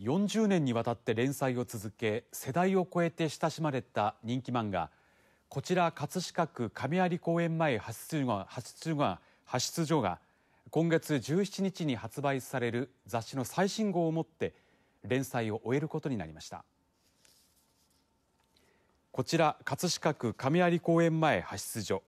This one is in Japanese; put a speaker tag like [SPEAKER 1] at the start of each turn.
[SPEAKER 1] 40年にわたって連載を続け世代を超えて親しまれた人気漫画「こちら葛飾区亀有公園前派出所」が今月17日に発売される雑誌の最新号をもって連載を終えることになりました。こちら葛飾区亀有公園前派出所。